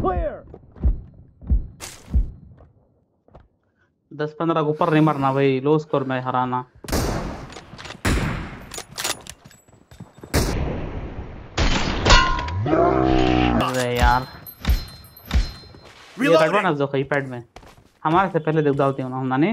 Clear. दस पंद्रह को ऊपर नहीं मरना भाई लो स्कोर में हराना अरे यार ये Reloading. एडवांस जो कहीं पैड में हमारे से पहले देख डालती हूँ ना हमने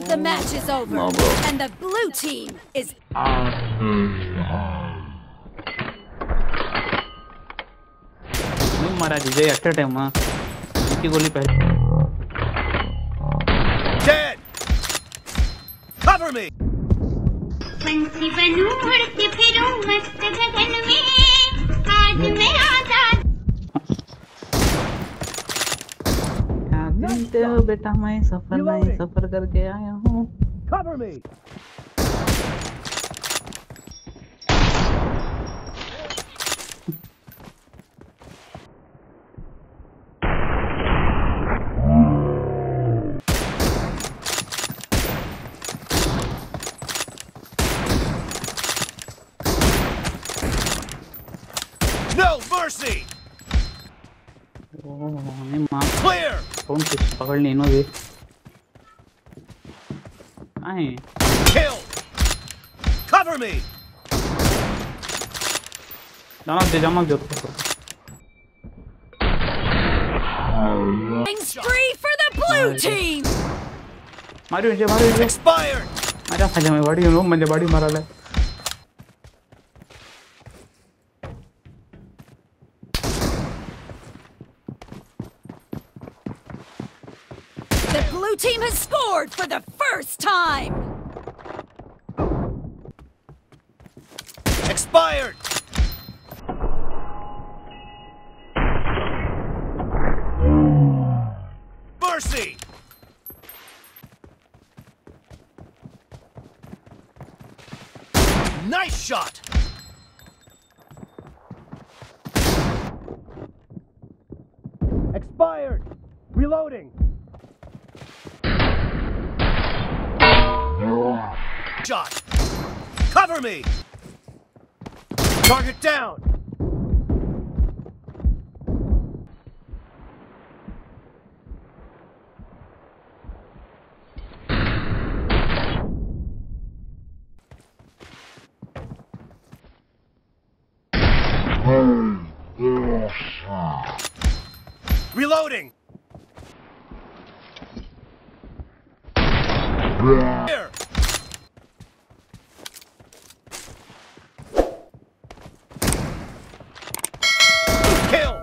of the match is over, No, bro. and the blue team is नहीं मारा जीजे एट ए टाइम की गोली पहले Dead. Cover me. पंछी बनूं उड़ती फिरूं मस्त गगन में आज मैं आजाद जानते हो बेटा मैं सफ़र में सफ़र करके आया हूँ। Cover me. No mercy. ओह कौन से पकड़ ले इनो आए किल कवर मी दमक दे दमक दे तो Spree for the blue team. Mario J Mario J. Expired मारा खाली मैं बड़ी हूँ मैं बड़ी मारा ले। Blue team has scored for the first time. Expired. Mercy. Nice shot. Expired. Reloading. Shot. Cover me. Target down. Reloading. Here. Kill.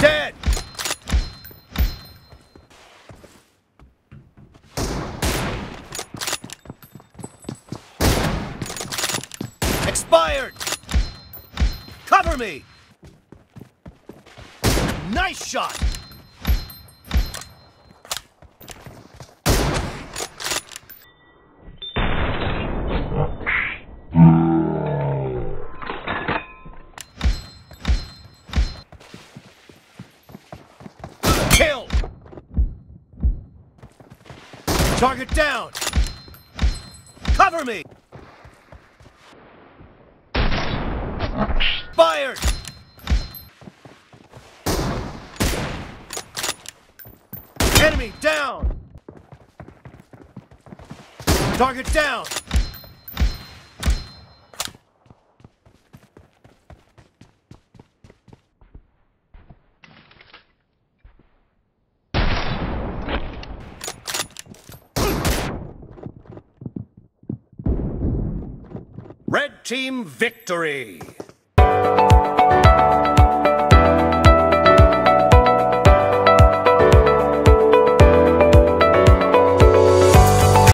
Dead. Expired. Cover me. Nice shot. Kill. Target down. Cover me. Enemy down. Target down. Red team victory.